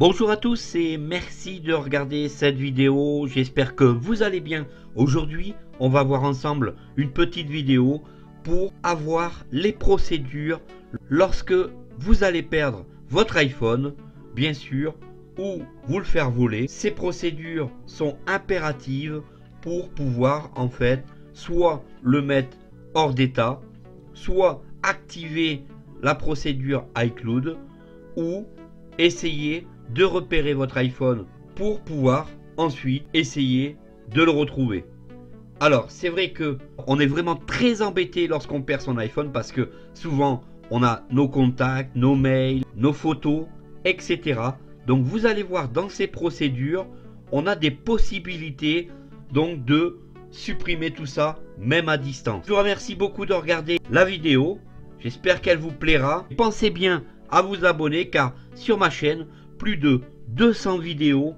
Bonjour à tous et merci de regarder cette vidéo. J'espère que vous allez bien. Aujourd'hui, on va voir ensemble une petite vidéo pour avoir les procédures lorsque vous allez perdre votre iPhone, bien sûr, ou vous le faire voler. Ces procédures sont impératives pour pouvoir en fait soit le mettre hors d'état, soit activer la procédure iCloud ou essayer de repérer votre iPhone pour pouvoir ensuite essayer de le retrouver. Alors, c'est vrai que on est vraiment très embêté lorsqu'on perd son iPhone parce que souvent on a nos contacts, nos mails, nos photos, etc. Donc vous allez voir dans ces procédures, on a des possibilités donc de supprimer tout ça même à distance. Je vous remercie beaucoup de regarder la vidéo. J'espère qu'elle vous plaira. Pensez bien à vous abonner car sur ma chaîne, plus de 200 vidéos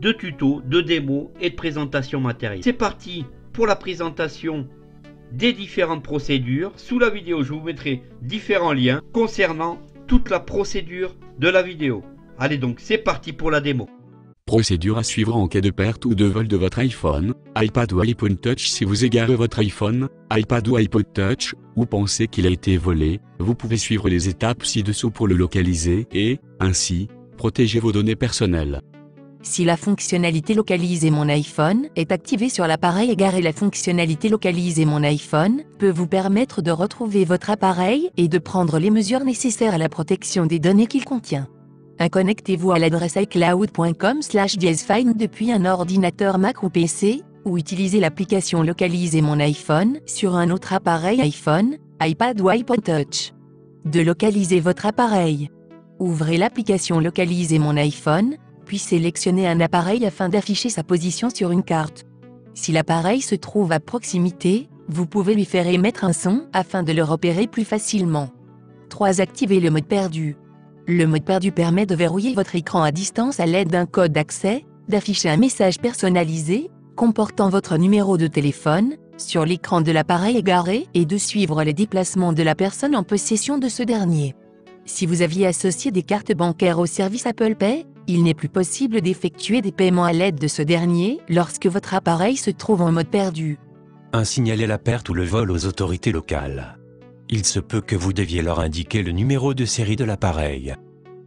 de tutos, de démos et de présentations matérielles. C'est parti pour la présentation des différentes procédures. Sous la vidéo, je vous mettrai différents liens concernant toute la procédure de la vidéo. Allez donc, c'est parti pour la démo. Procédure à suivre en cas de perte ou de vol de votre iPhone, iPad ou iPhone Touch si vous égarez votre iPhone, iPad ou iPod Touch, ou pensez qu'il a été volé, vous pouvez suivre les étapes ci-dessous pour le localiser et, ainsi, vos données personnelles. Si la fonctionnalité Localiser mon iPhone est activée sur l'appareil égaré, la fonctionnalité Localiser mon iPhone peut vous permettre de retrouver votre appareil et de prendre les mesures nécessaires à la protection des données qu'il contient. Connectez-vous à l'adresse iCloud.com slash depuis un ordinateur Mac ou PC, ou utilisez l'application Localiser mon iPhone sur un autre appareil iPhone, iPad ou iPod Touch. De localiser votre appareil. Ouvrez l'application Localiser mon iPhone, puis sélectionnez un appareil afin d'afficher sa position sur une carte. Si l'appareil se trouve à proximité, vous pouvez lui faire émettre un son afin de le repérer plus facilement. 3. Activez le mode perdu. Le mode perdu permet de verrouiller votre écran à distance à l'aide d'un code d'accès, d'afficher un message personnalisé, comportant votre numéro de téléphone, sur l'écran de l'appareil égaré et de suivre les déplacements de la personne en possession de ce dernier. Si vous aviez associé des cartes bancaires au service Apple Pay, il n'est plus possible d'effectuer des paiements à l'aide de ce dernier lorsque votre appareil se trouve en mode perdu. Un signaler la perte ou le vol aux autorités locales il se peut que vous deviez leur indiquer le numéro de série de l'appareil.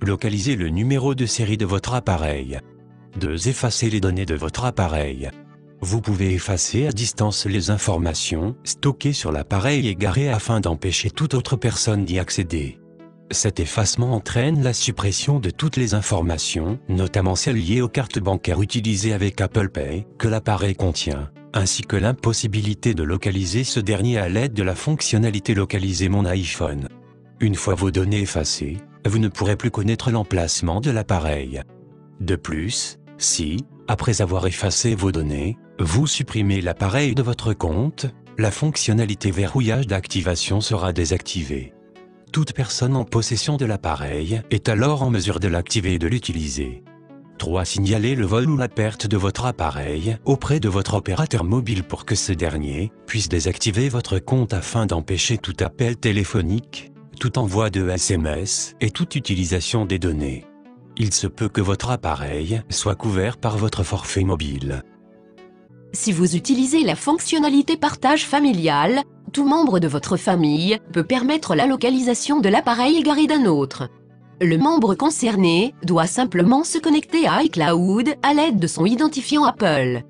Localisez le numéro de série de votre appareil. 2. Effacer les données de votre appareil. Vous pouvez effacer à distance les informations stockées sur l'appareil égaré afin d'empêcher toute autre personne d'y accéder. Cet effacement entraîne la suppression de toutes les informations, notamment celles liées aux cartes bancaires utilisées avec Apple Pay, que l'appareil contient ainsi que l'impossibilité de localiser ce dernier à l'aide de la fonctionnalité Localiser mon iPhone. Une fois vos données effacées, vous ne pourrez plus connaître l'emplacement de l'appareil. De plus, si, après avoir effacé vos données, vous supprimez l'appareil de votre compte, la fonctionnalité verrouillage d'activation sera désactivée. Toute personne en possession de l'appareil est alors en mesure de l'activer et de l'utiliser. 3. Signaler le vol ou la perte de votre appareil auprès de votre opérateur mobile pour que ce dernier puisse désactiver votre compte afin d'empêcher tout appel téléphonique, tout envoi de SMS et toute utilisation des données. Il se peut que votre appareil soit couvert par votre forfait mobile. Si vous utilisez la fonctionnalité partage familial, tout membre de votre famille peut permettre la localisation de l'appareil égaré d'un autre. Le membre concerné doit simplement se connecter à iCloud à l'aide de son identifiant Apple.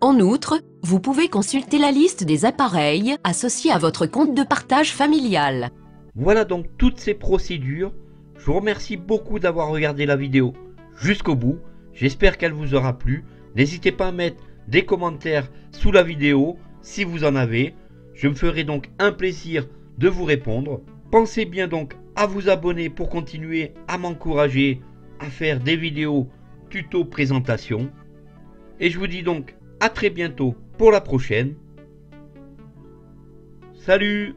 En outre, vous pouvez consulter la liste des appareils associés à votre compte de partage familial. Voilà donc toutes ces procédures. Je vous remercie beaucoup d'avoir regardé la vidéo jusqu'au bout. J'espère qu'elle vous aura plu. N'hésitez pas à mettre des commentaires sous la vidéo si vous en avez. Je me ferai donc un plaisir de vous répondre. Pensez bien donc à vous abonner pour continuer à m'encourager à faire des vidéos tuto présentation. Et je vous dis donc à très bientôt pour la prochaine. Salut